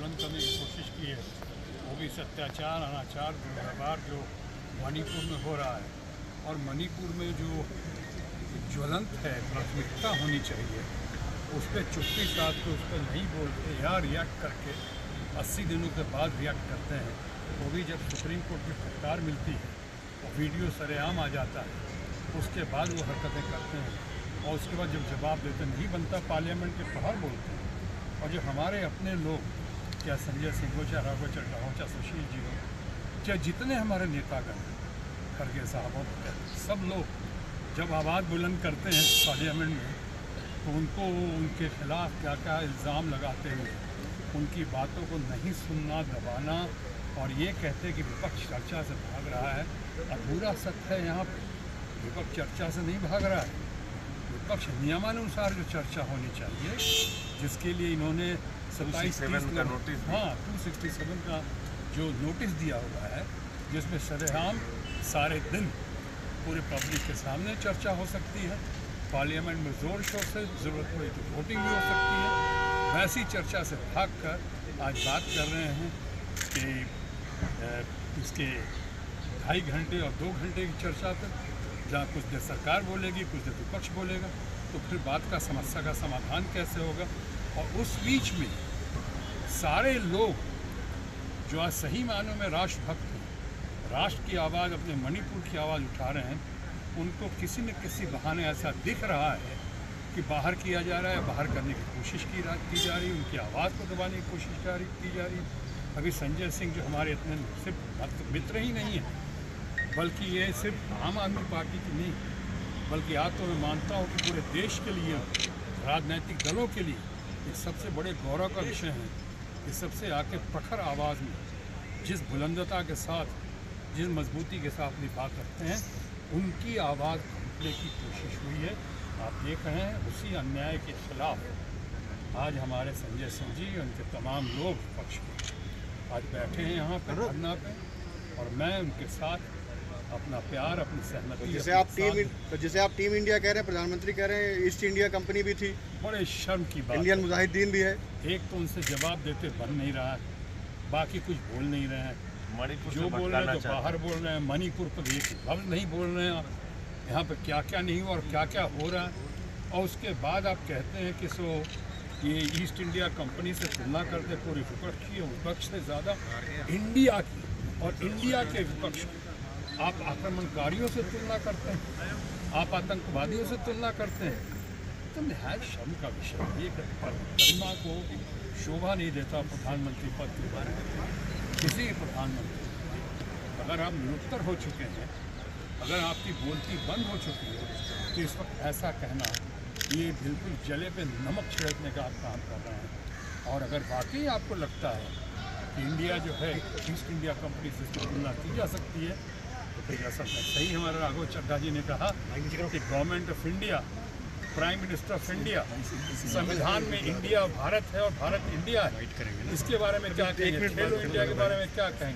बुलंद करने की कोशिश की है। वो भी अत्याचार अनाचार दुर्व्यवहार जो मणिपुर में हो रहा है। और मणिपुर में जो ज्वलंत है, प्राथमिकता होनी चाहिए, उस पर चुप्पी साथ के उस पर नहीं बोलते या रिएक्ट करके, अस्सी दिनों के बाद रिएक्ट करते हैं। वो भी जब सुप्रीम कोर्ट की फटकार मिलती है और वीडियो सरेआम आ जाता है, उसके बाद वो हरकतें करते हैं। और उसके बाद जब जवाब देते नहीं बनता, पार्लियामेंट के बाहर बोलते हैं। और जो हमारे अपने लोग क्या संजय सिंह हो चाहे राघव चड्डा हो चाहे सुशील जी हो चाहे जितने हमारे नेतागण खड़गे साहब हो सब लोग जब आवाज़ बुलंद करते हैं पार्लियामेंट में तो उनको उनके खिलाफ क्या क्या इल्ज़ाम लगाते हुए उनकी बातों को नहीं सुनना दबाना और ये कहते हैं कि विपक्ष चर्चा से भाग रहा है अधूरा सत्य है यहाँ पर विपक्ष चर्चा से नहीं भाग रहा है विपक्ष नियमानुसार जो चर्चा होनी चाहिए जिसके लिए इन्होंने सत्ताईस का नोटिस हाँ टू सिक्सटी सेवन का जो नोटिस दिया हुआ है जिसमें सरेआम सारे दिन पूरे पब्लिक के सामने चर्चा हो सकती है। पार्लियामेंट में ज़ोर शोर से ज़रूरत पड़ी तो वोटिंग भी हो सकती है। वैसी चर्चा से भाग कर आज बात कर रहे हैं कि इसके ढाई घंटे और दो घंटे की चर्चा पर जहाँ कुछ देर सरकार बोलेगी कुछ देर विपक्ष बोलेगा तो फिर बात का समस्या का समाधान कैसे होगा? और उस बीच में सारे लोग जो आज सही मानों में राष्ट्रभक्त हैं राष्ट्र की आवाज़ अपने मणिपुर की आवाज़ उठा रहे हैं उनको किसी न किसी बहाने ऐसा दिख रहा है कि बाहर किया जा रहा है बाहर करने की कोशिश की, की जा रही उनकी आवाज़ को दबाने की कोशिश की जा रही अभी संजय सिंह जो हमारे इतने सिर्फ़ मित्र ही नहीं है बल्कि ये सिर्फ़ आम आदमी पार्टी की नहीं बल्कि आज तो मैं मानता हूँ कि पूरे देश के लिए राजनीतिक दलों के लिए ये सबसे बड़े गौरव का विषय है। कि सबसे आके प्रखर आवाज़ में जिस बुलंदता के साथ जिस मजबूती के साथ निभा बात रखते हैं उनकी आवाज़ घटने की कोशिश हुई है। आप देख रहे हैं उसी अन्याय के खिलाफ आज हमारे संजय सिंह जी उनके तमाम लोग पक्ष आज बैठे हैं यहाँ पर धरना पे और मैं उनके साथ अपना प्यार अपनी सहमति तो जैसे आप टीम तो जैसे आप टीम इंडिया कह रहे हैं प्रधानमंत्री कह रहे हैं ईस्ट इंडिया कंपनी भी थी। बड़े शर्म की बात इंडियन मुजाहिदीन भी है। एक तो उनसे जवाब देते बन नहीं रहा है बाकी कुछ बोल नहीं रहे हैं। मणिपुर जो बोल रहे हैं तो बाहर बोल रहे हैं मणिपुर पर एक लफ्ज़ नहीं बोल रहे हैं आप। यहाँ पर क्या क्या नहीं हुआ और क्या क्या हो रहा है? और उसके बाद आप कहते हैं कि सो ये ईस्ट इंडिया कंपनी से तुलना करते पूरी विपक्ष की विपक्ष से ज़्यादा इंडिया की और इंडिया के विपक्ष आप आक्रमणकारियों से तुलना करते हैं? आप आतंकवादियों से तुलना करते हैं? तो नहायत शर्म का विषय ये गरिमा को शोभा नहीं देता प्रधानमंत्री पद के बारे में। किसी प्रधानमंत्री अगर आप निरुत्तर हो चुके हैं, अगर आपकी बोलती बंद हो चुकी है तो इस वक्त ऐसा कहना, ये बिल्कुल जले पे नमक छिड़कने का आप काम कर रहे हैं। और अगर वाकई आपको लगता है कि इंडिया जो है, ईस्ट इंडिया कंपनी से इसकी तुलना की जा सकती है तो फिर ऐसा सही हमारे राघव चड्डा जी ने कहा कि government of India prime minister of India संविधान में इंडिया भारत है और भारत इंडिया है। इसके बारे में क्या कहेंगे? खेलो इंडिया के बारे में क्या कहेंगे?